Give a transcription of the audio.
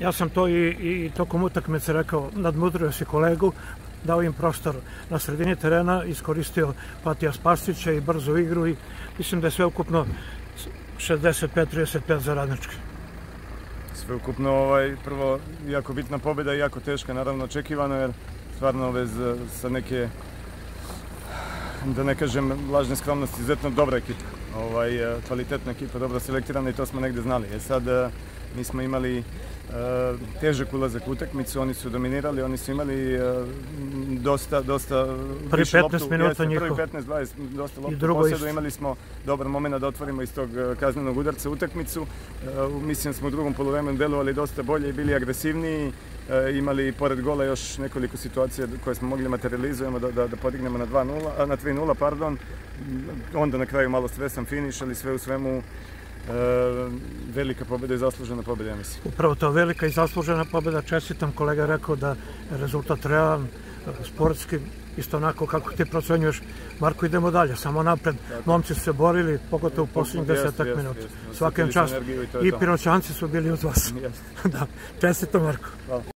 Ja sam to i, i tokom utakmice rekao, nadmudrio si kolegu, dao im prostor na sredini terena, iskoristio Patija Spastića i brzu igru i mislim da je sve ukupno 65-35 za radnički. Sve ukupno ovaj, prvo jako bitna pobjeda i jako teška, naravno očekivana jer stvarno bez sa neke da ne kažem lažne skromnosti, izuzetno dobra ekipa, ovaj, kvalitetna ekipa, dobro selektirana i to smo negde znali. E sad, mi smo imali težak ulazak u utakmicu, oni su dominirali, oni su imali dosta, dosta prvi 15 minuta njihov. Prvi 15-20, dosta loptu posjedu, imali smo dobar moment da otvorimo iz tog kaznenog udarca utakmicu. Mislim smo u drugom polovremenu delovali dosta bolje i bili agresivniji, imali pored gola još nekoliko situacija koje smo mogli materializujemo da, da, da podignemo na 2-0, na 3-0, pardon. Onda na kraju malo stresan finiš, ali sve u svemu E, velika pobjeda i zaslužena pobjeda, ja mislim. Upravo to, velika i zaslužena pobjeda. Čestitam, kolega je rekao da je rezultat realan, sportski, isto onako kako ti procenjuješ. Marko, idemo dalje, samo napred. Momci su se borili, pogotovo u posljednjih desetak minuta. Svakem čast. I piroćanci su bili uz vas. da, čestitam, Marko.